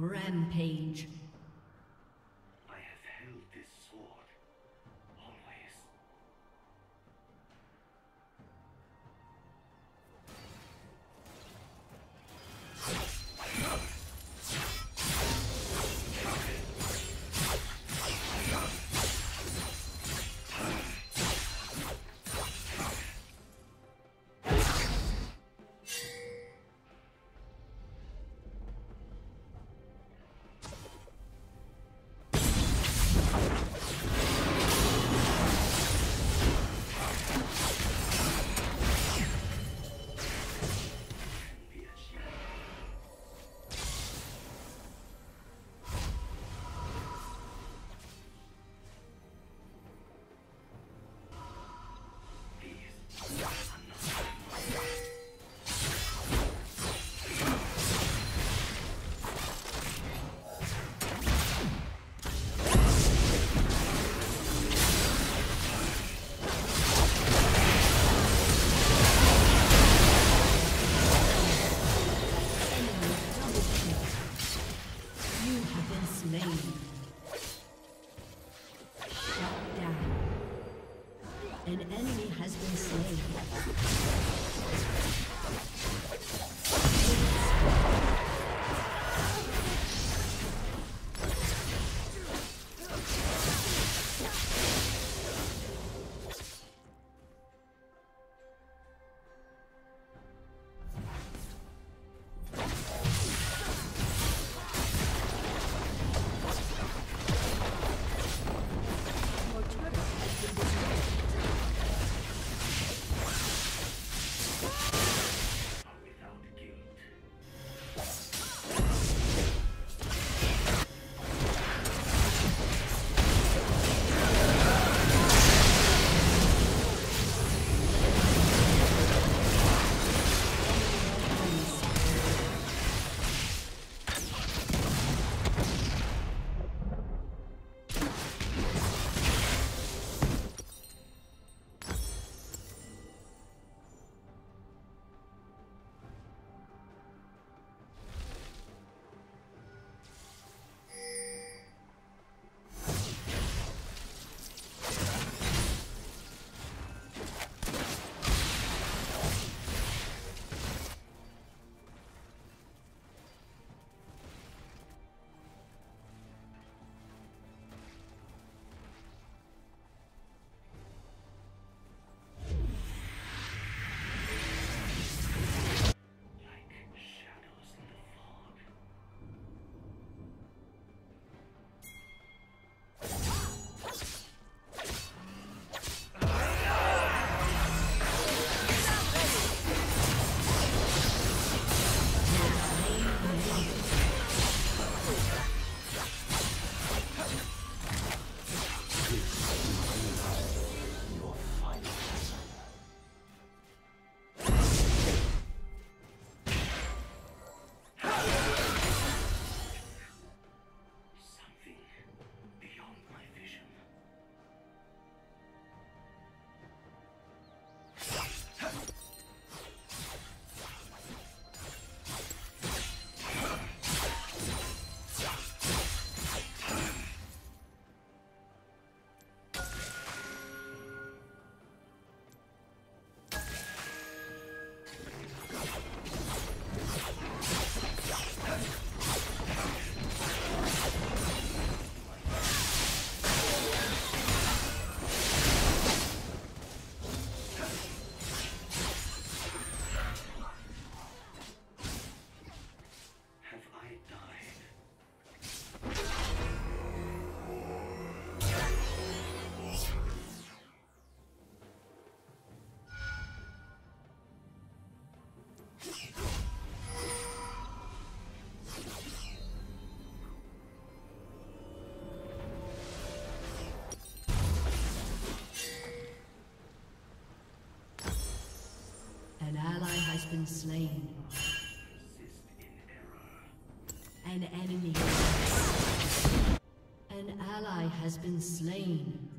Rampage. been slain. An enemy. An ally has been slain.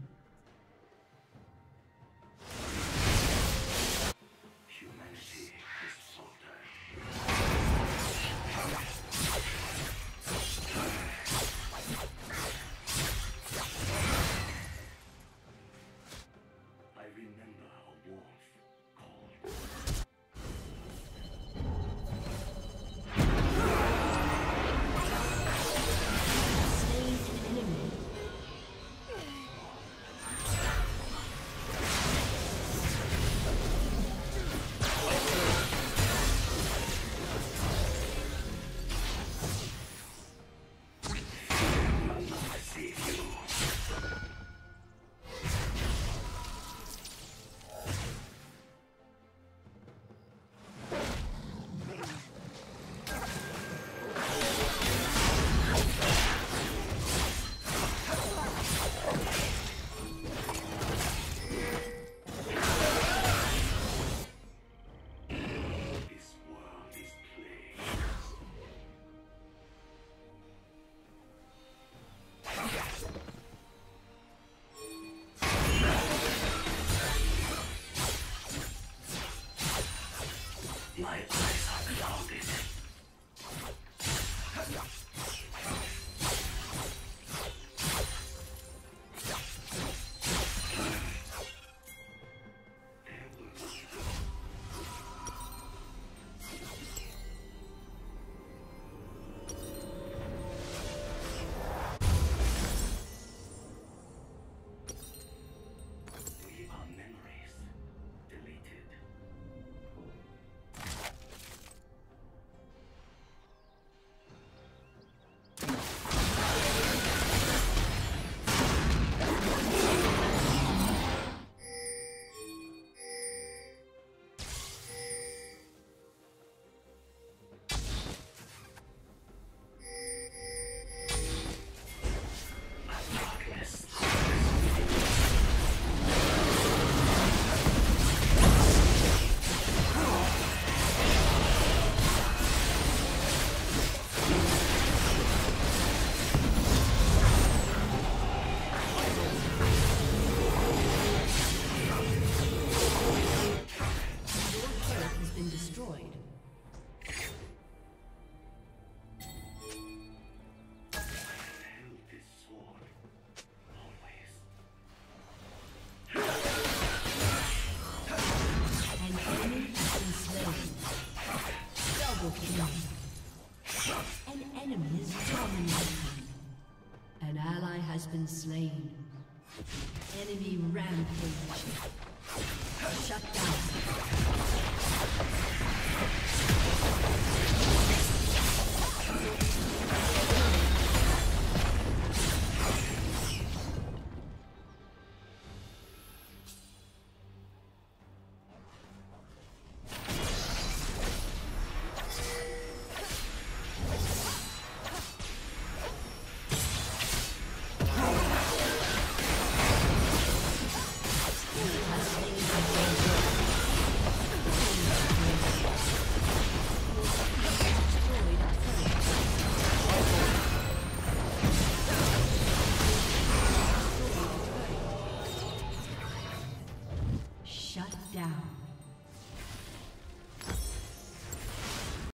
An enemy is dominating. An ally has been slain. Enemy rampage. Shut down.